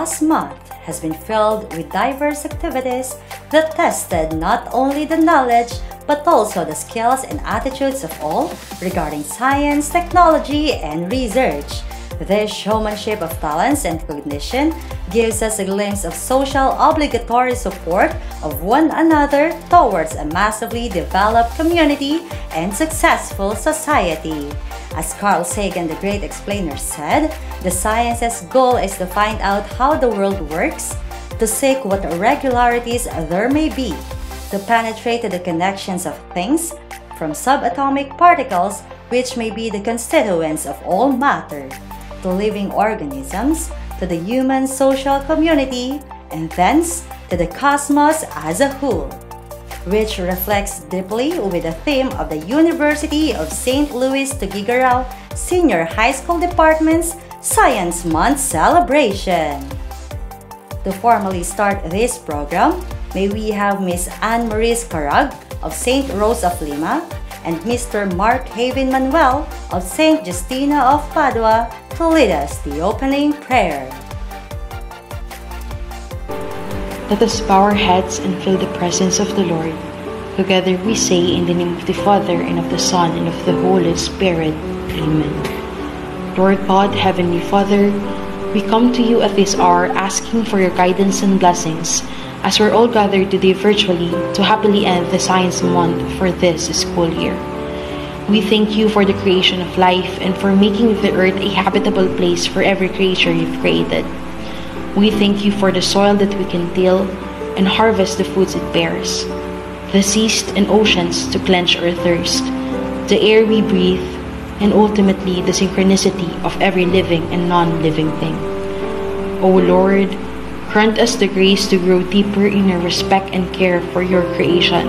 Past month has been filled with diverse activities that tested not only the knowledge but also the skills and attitudes of all regarding science, technology, and research. This showmanship of talents and cognition gives us a glimpse of social obligatory support of one another towards a massively developed community and successful society. As Carl Sagan, the great explainer, said, the science's goal is to find out how the world works, to seek what irregularities there may be, to penetrate the connections of things, from subatomic particles, which may be the constituents of all matter, to living organisms, to the human social community, and thence to the cosmos as a whole, which reflects deeply with the theme of the University of St. Louis Tuguegarao Senior High School Department's Science Month celebration. To formally start this program, may we have Miss Anne-Marie Carag of St. Rose of Lima and Mr. Mark Haven Manuel of St. Justina of Padua to lead us the opening prayer. Let us bow our heads and feel the presence of the Lord. Together we say in the name of the Father, and of the Son, and of the Holy Spirit. Amen. Lord God, Heavenly Father, we come to you at this hour asking for your guidance and blessings as we're all gathered today virtually to happily end the Science Month for this school year. We thank you for the creation of life and for making the earth a habitable place for every creature you've created. We thank you for the soil that we can till and harvest the foods it bears, the seas and oceans to quench our thirst, the air we breathe, and ultimately the synchronicity of every living and non living thing. O Lord, Grant us the grace to grow deeper in our respect and care for your creation.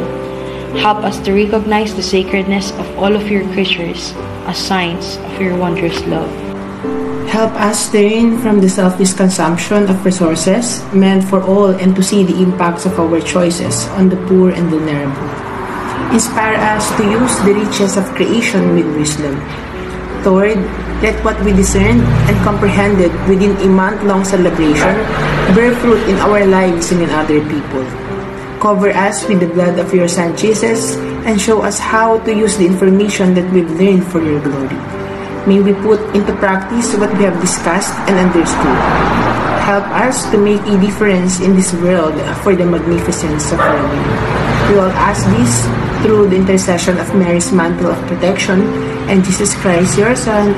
Help us to recognize the sacredness of all of your creatures as signs of your wondrous love. Help us turn from the selfish consumption of resources meant for all and to see the impacts of our choices on the poor and vulnerable. Inspire us to use the riches of creation with wisdom. Lord, let what we discerned and comprehended within a month-long celebration bear fruit in our lives and in other people. Cover us with the blood of your Son Jesus and show us how to use the information that we've learned for your glory. May we put into practice what we have discussed and understood. Help us to make a difference in this world for the magnificence of your. We all ask this through the intercession of Mary's mantle of protection and Jesus Christ, your Son,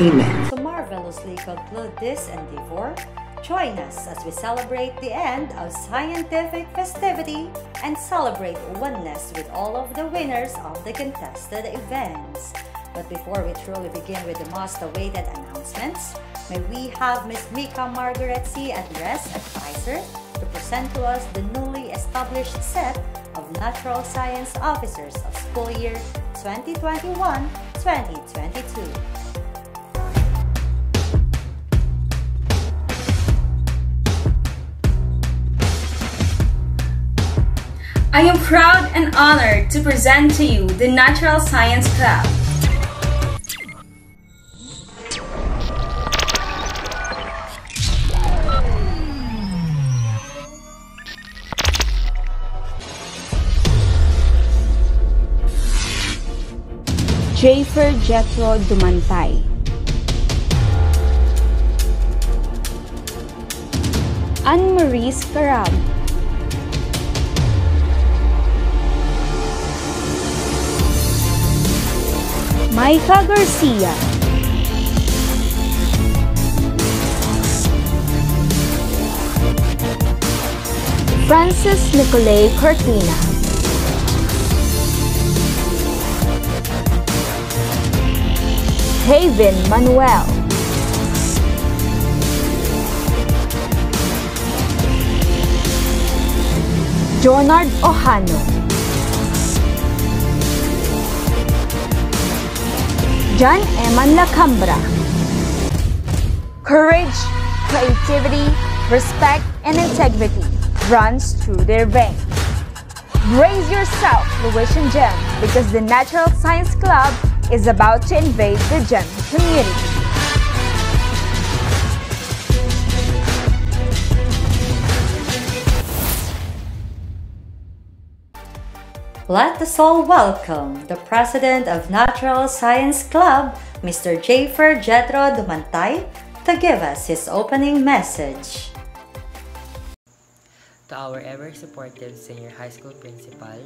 Amen. To marvelously conclude this endeavor, join us as we celebrate the end of scientific festivity and celebrate oneness with all of the winners of the contested events. But before we truly begin with the most awaited announcements, may we have Ms. Mika Margaret C. Andres, advisor, to present to us the newly established set of Natural Science Officers of school year 2021-2022. I am proud and honored to present to you the Natural Science Club. Jafer Jethro Dumantay Anne-Marie Scarab Maika Garcia. Francis Nicolay Cortina. Haven Manuel. Jonard Ohano. John Eman Lacambra. Courage, creativity, respect, and integrity runs through their veins. Brace yourself, Louisian Gem, because the Natural Science Club is about to invade the gem community. Let us all welcome the president of Natural Science Club, Mr. Jafer Jetro Dumantay, to give us his opening message. To our ever supportive senior high school principal,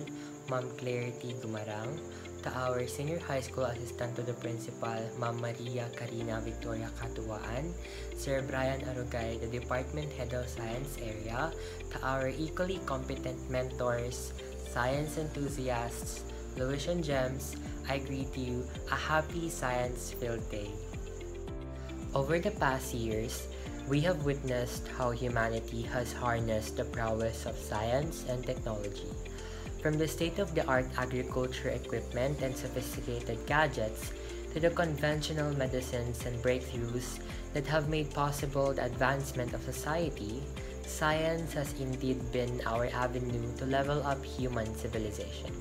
Ma'am Claire T. to our senior high school assistant to the principal, Ma'am Maria Karina Victoria Katuwaan, Sir Brian Arugay, the department head of science area, to our equally competent mentors, science enthusiasts, Louisian Gems, I greet you a happy science-filled day. Over the past years, we have witnessed how humanity has harnessed the prowess of science and technology. From the state-of-the-art agriculture equipment and sophisticated gadgets to the conventional medicines and breakthroughs that have made possible the advancement of society, science has indeed been our avenue to level up human civilization.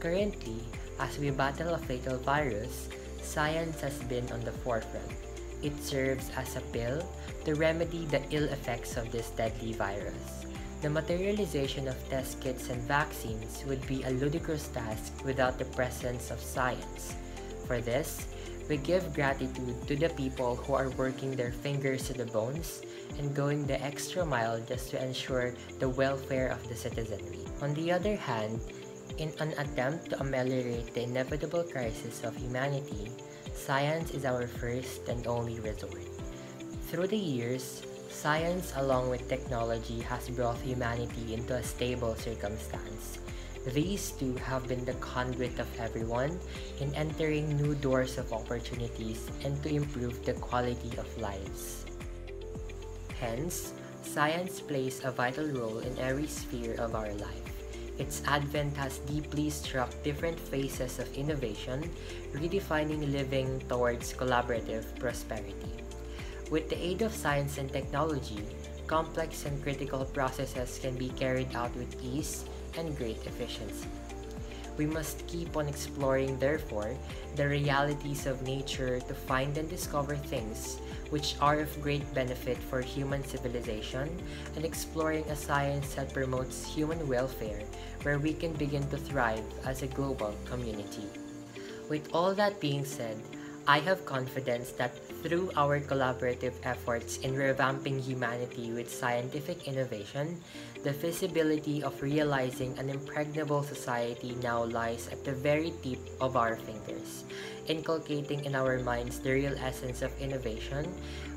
Currently, as we battle a fatal virus, science has been on the forefront. It serves as a pill to remedy the ill effects of this deadly virus. The materialization of test kits and vaccines would be a ludicrous task without the presence of science. For this, we give gratitude to the people who are working their fingers to the bones and going the extra mile just to ensure the welfare of the citizenry. On the other hand, in an attempt to ameliorate the inevitable crisis of humanity, science is our first and only resort. Through the years, science along with technology has brought humanity into a stable circumstance. These two have been the conduit of everyone in entering new doors of opportunities and to improve the quality of lives. Hence, science plays a vital role in every sphere of our life. Its advent has deeply struck different phases of innovation, redefining living towards collaborative prosperity. With the aid of science and technology, complex and critical processes can be carried out with ease and great efficiency. We must keep on exploring, therefore, the realities of nature to find and discover things which are of great benefit for human civilization and exploring a science that promotes human welfare where we can begin to thrive as a global community. With all that being said, I have confidence that through our collaborative efforts in revamping humanity with scientific innovation, the feasibility of realizing an impregnable society now lies at the very tip of our fingers, inculcating in our minds the real essence of innovation,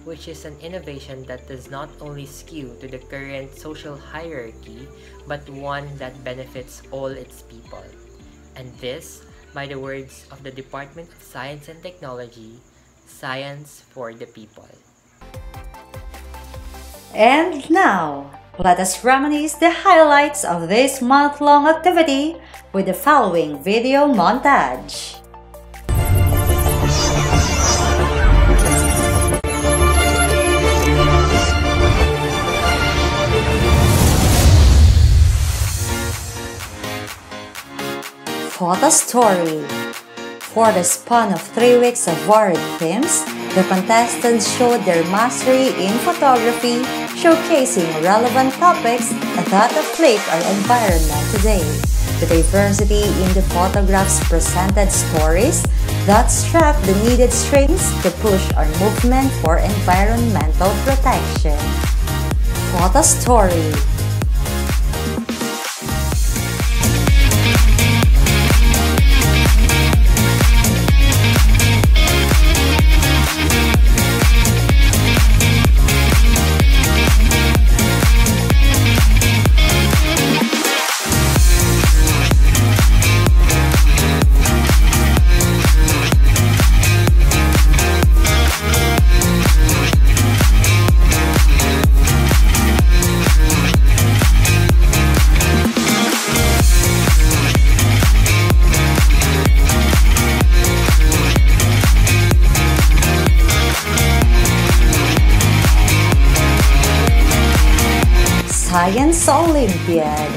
which is an innovation that does not only skew to the current social hierarchy, but one that benefits all its people. And this, by the words of the Department of Science and Technology, Science for the People. And now, let us reminisce the highlights of this month-long activity with the following video montage. Photo Story For the span of three weeks of varied themes, the contestants showed their mastery in photography, showcasing relevant topics that afflict our environment today. The diversity in the photographs presented stories that struck the needed strings to push our movement for environmental protection. Photo Story Olympiad.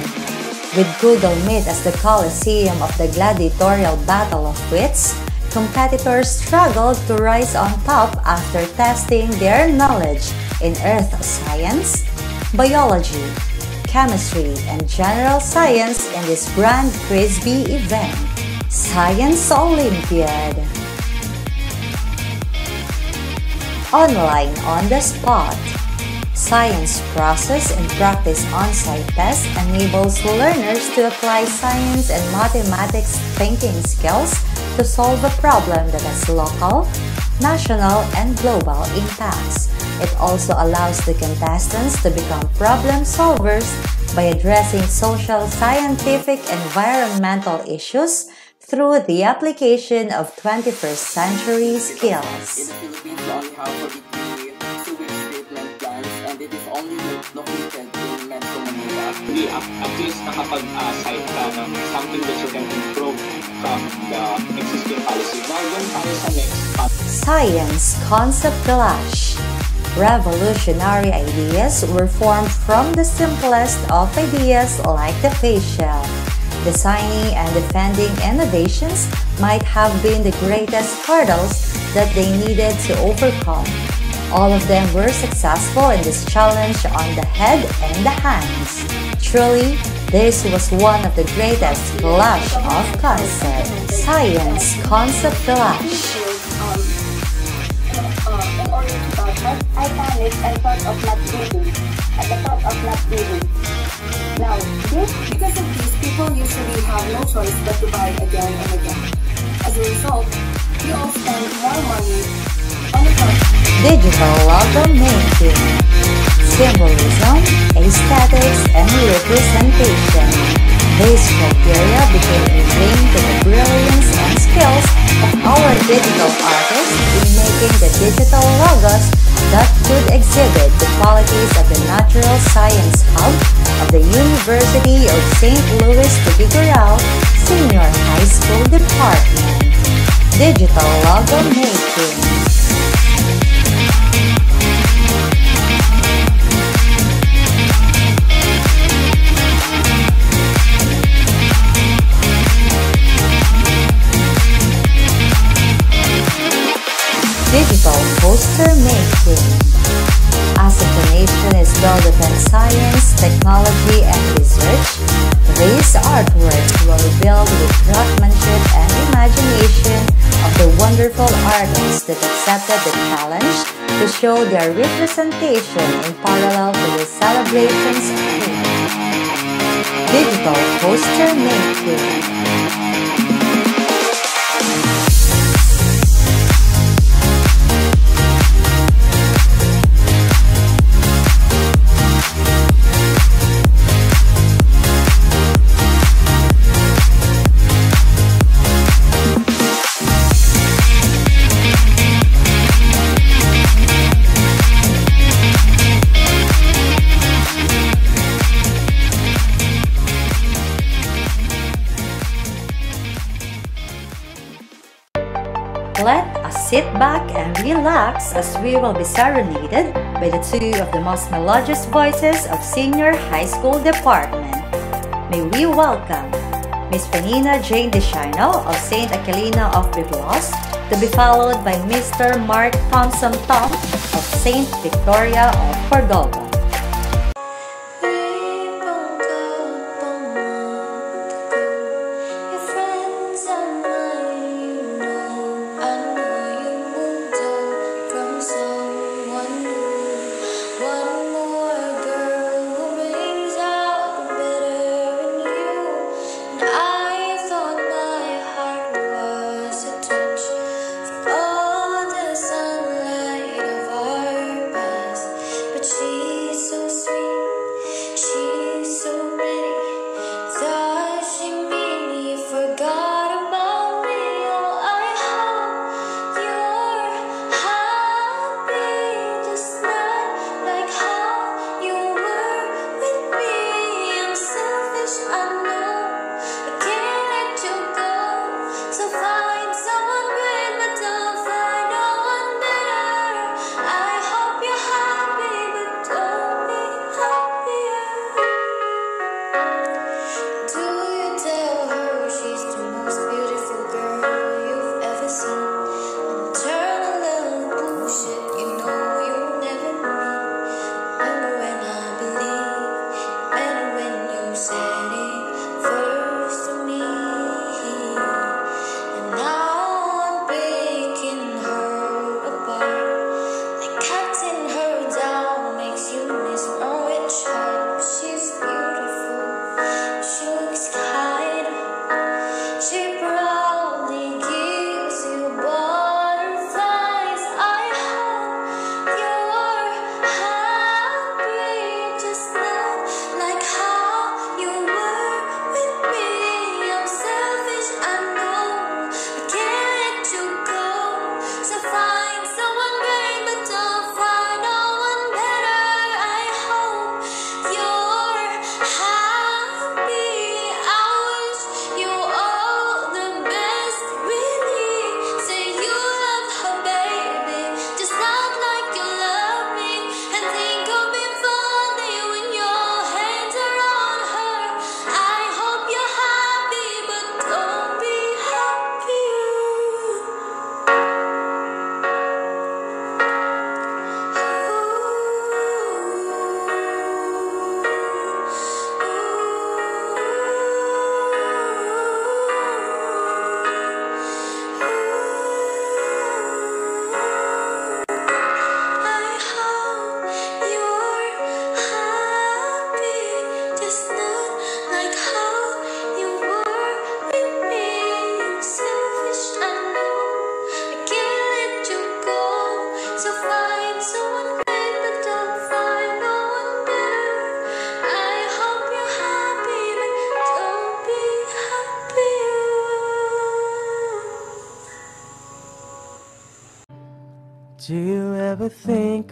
With Google Meet as the coliseum of the gladiatorial battle of wits, competitors struggled to rise on top after testing their knowledge in earth science, biology, chemistry, and general science in this grand Frisbee event, Science Olympiad. Online on the spot. Science process and practice on-site test enables learners to apply science and mathematics thinking skills to solve a problem that has local, national, and global impacts. It also allows the contestants to become problem solvers by addressing social, scientific, environmental issues through the application of 21st century skills. Only. Hindi, at, least nakapag-cite ka ng something that you can improve from the existing policy. Now, tayo sa next Science Concept Clash Revolutionary ideas were formed from the simplest of ideas like the facial. Designing and defending innovations might have been the greatest hurdles that they needed to overcome. All of them were successful in this challenge on the head and the hands. Truly, this was one of the greatest clash of concepts. Science Concept Clash. I panicked and thought of not breathing. At the thought of not breathing. Now, this, because of this, people usually have no choice but to buy again and again. As a result, we all spend more money on the product. Digital logo making. Symbolism, aesthetics, and representation. These criteria became ingrained to the brilliance and skills of our digital artists in making the digital logos that could exhibit the qualities of the Natural Science Hub of the University of St. Louis Tuguegarao Senior High School Department. Digital logo making. Digital poster making. As if the nation is built upon science, technology, and research, these artworks were built with craftsmanship and imagination of the wonderful artists that accepted the challenge to show their representation in parallel to the celebrations Digital poster making. Back and relax as we will be serenaded by the two of the most melodious voices of senior high school department. May we welcome Miss Penina Jane DeShino of St. Aquilina of Byblos to be followed by Mr. Mark Thompson Tom of St. Victoria of Cordova.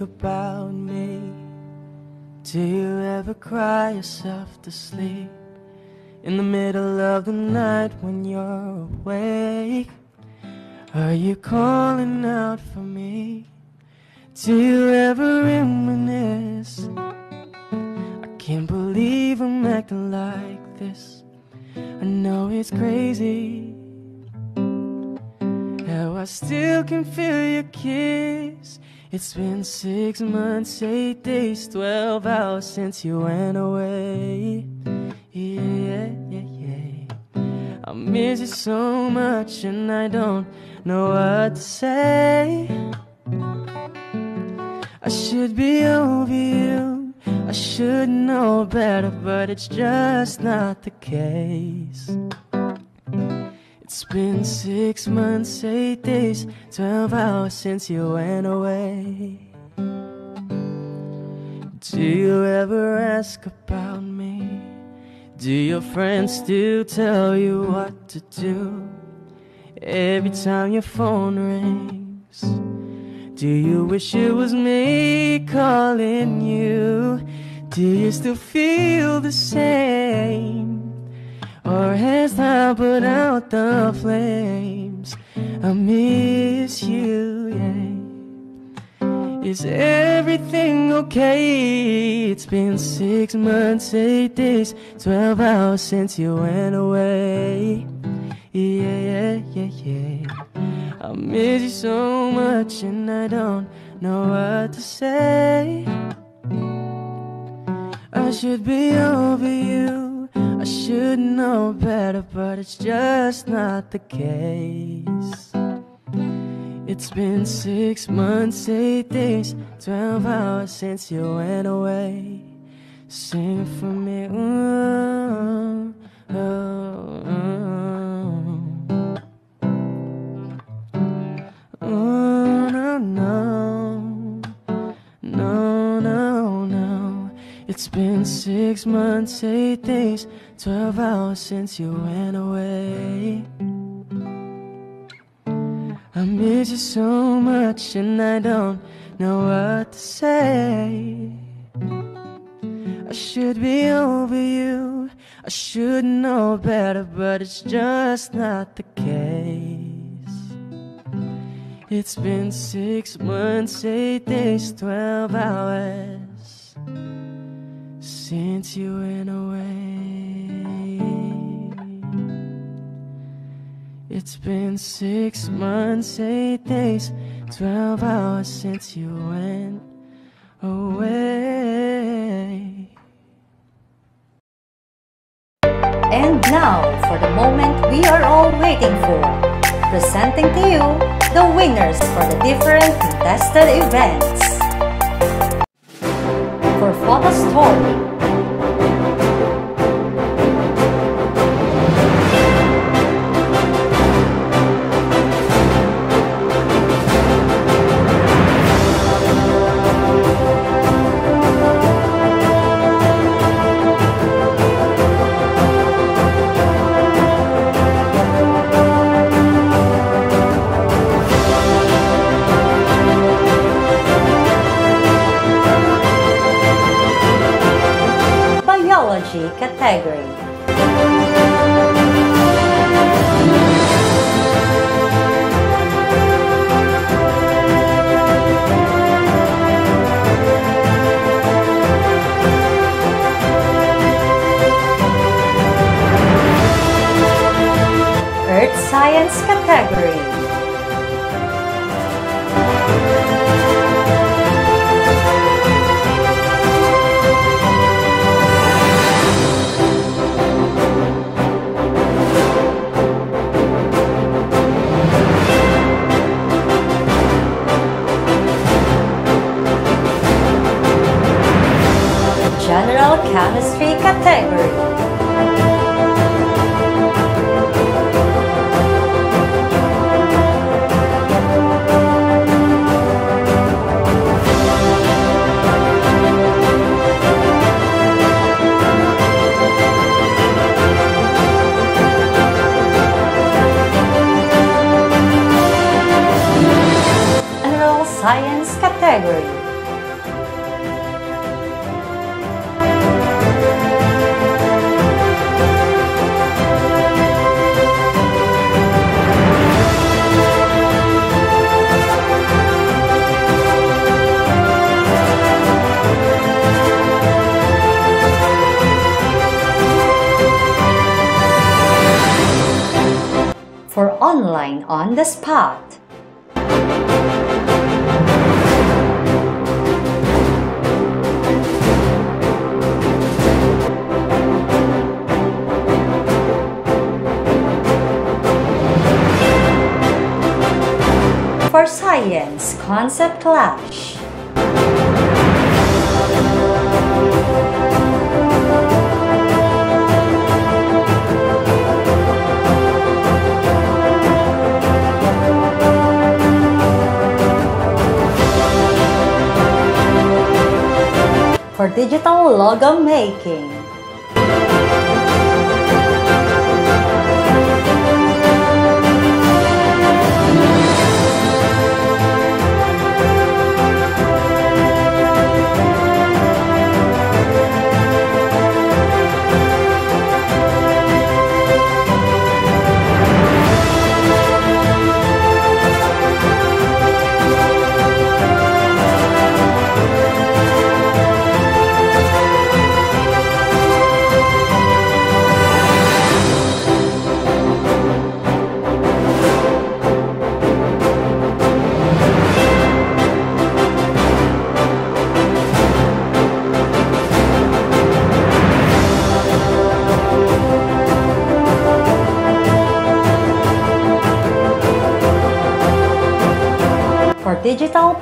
About me? Do you ever cry yourself to sleep? In the middle of the night when you're awake? Are you calling out for me? Do you ever reminisce? I can't believe I'm acting like this. I know it's crazy. How I still can feel your kiss. It's been six months, eight days, twelve hours since you went away. Yeah, yeah, yeah. I miss you so much, and I don't know what to say. I should be over you. I should know better, but it's just not the case. It's been six months, eight days, twelve hours since you went away. Do you ever ask about me? Do your friends still tell you what to do? Every time your phone rings, do you wish it was me calling you? Do you still feel the same? Or has time put out the flames? I miss you, yeah. Is everything okay? It's been six months, eight days, twelve hours since you went away. Yeah, yeah, yeah, yeah. I miss you so much and I don't know what to say. I should be over you. I should know better, but it's just not the case. It's been six months, eight days, twelve hours since you went away. Sing for me. Ooh, oh, oh. It's been six months, eight days, twelve hours since you went away. I miss you so much and I don't know what to say. I should be over you, I should know better, but it's just not the case. It's been six months, eight days, twelve hours since you went away. It's been six months, eight days, twelve hours since you went away. And now for the moment we are all waiting for. Presenting to you the winners for the different contested events. For photo story, on the spot. For science concept clash. For digital logo making.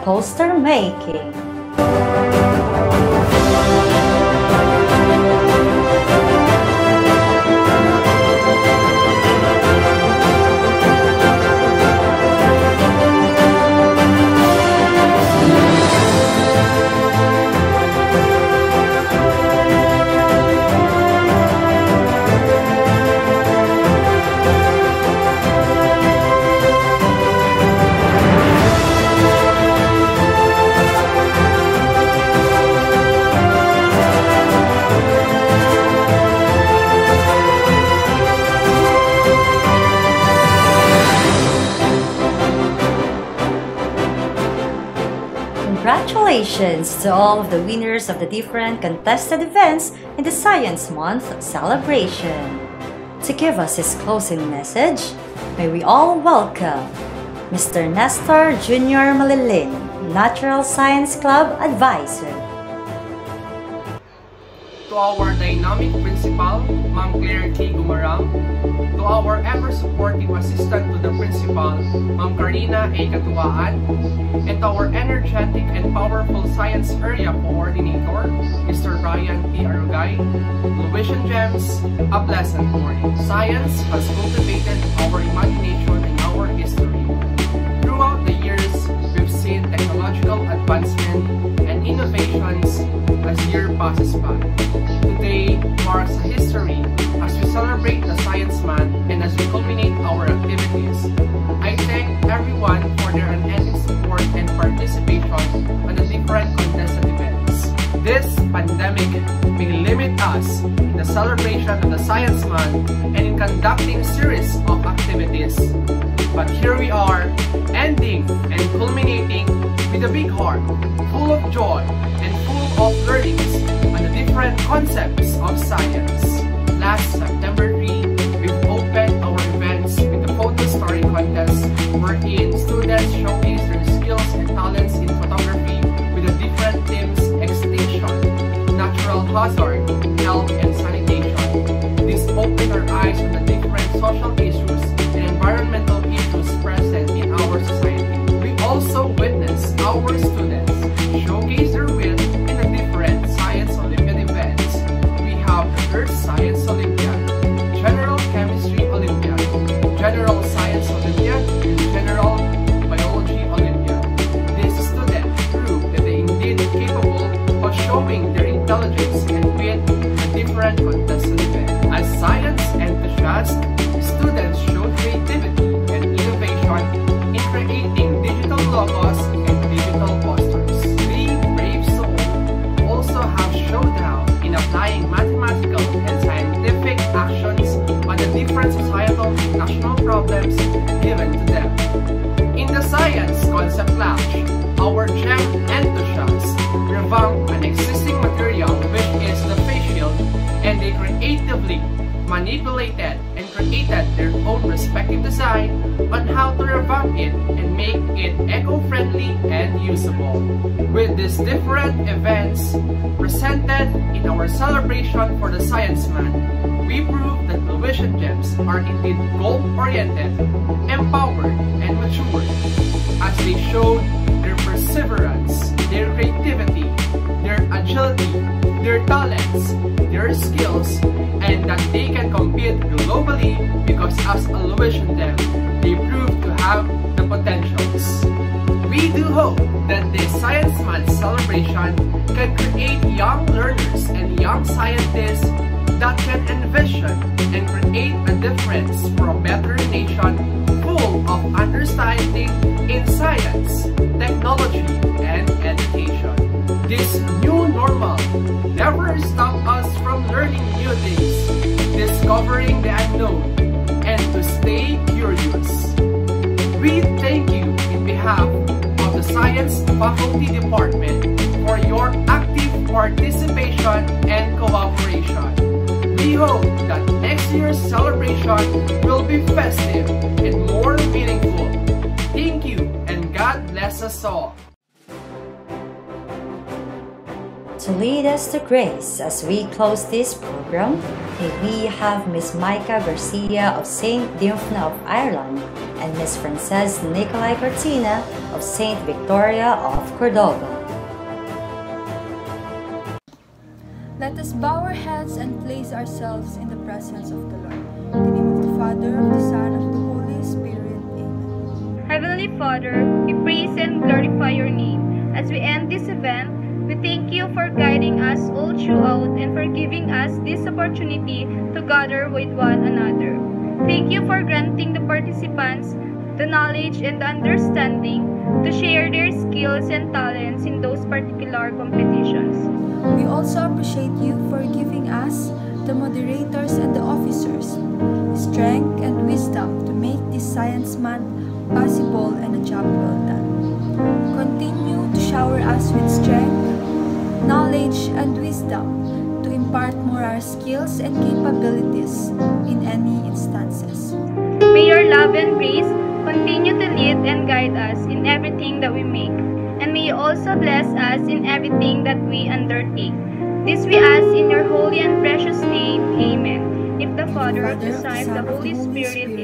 Digital poster Congratulations to all of the winners of the different contested events in the Science Month celebration. To give us his closing message, may we all welcome Mr. Nestor Jr. Malilin, Natural Science Club Advisor. Our dynamic principal, Ma'am Claire K. Gumarang, to our ever-supportive assistant to the principal, Ma'am Karina A. Katuwaan, and our energetic and powerful science area coordinator, Mr. Ryan P. Arugay, Louisian Gems, a pleasant morning. Science has cultivated our imagination and our history. Throughout the years, we've seen technological advancement and innovations as year passes by. History as we celebrate the Science Month and as we culminate our activities. I thank everyone for their unending support and participation on the different contested events. This pandemic may limit us in the celebration of the Science Month and in conducting series of activities. But here we are, ending and culminating with a big heart, full of joy and full of learnings on the different concepts of science. Last September 3, we've opened our events with the photo story contest wherein students showcase their skills and talents in photography with the different themes extinction, natural hazard, manipulated and created their own respective design on how to revamp it and make it eco-friendly and usable. With these different events presented in our celebration for the Science Month, we prove that Louisian Gems are indeed goal-oriented, empowered, and matured as they showed their perseverance, their creativity, their agility, their talents, their skills, and that they can compete globally because as a Louisian Gem, they prove to have the potentials. We do hope that this Science Month celebration can create young learners and young scientists that can envision and create a difference for a better nation full of understanding in science, technology. This new normal never stop us from learning new things, discovering the unknown, and to stay curious. We thank you in behalf of the Science Faculty Department for your active participation and cooperation. We hope that next year's celebration will be festive and more meaningful. Thank you and God bless us all. To lead us to grace as we close this program, may we have Miss Micah Garcia of St. Dymphna of Ireland and Miss Frances Nicolai Cortina of St. Victoria of Cordova. Let us bow our heads and place ourselves in the presence of the Lord. In the name of the Father, of the Son, of the Holy Spirit. Amen. Heavenly Father, we praise and glorify your name. As we end this event, we thank you for guiding us all throughout and for giving us this opportunity to gather with one another. Thank you for granting the participants the knowledge and the understanding to share their skills and talents in those particular competitions. We also appreciate you for giving us, the moderators and the officers, strength and wisdom to make this Science Month possible and a job well done. Continue to shower us with strength, knowledge, and wisdom to impart more our skills and capabilities in any instances. May your love and grace continue to lead and guide us in everything that we make. And may you also bless us in everything that we undertake. This we ask in your holy and precious name. Amen. If the Father, of the Son, the Holy Spirit.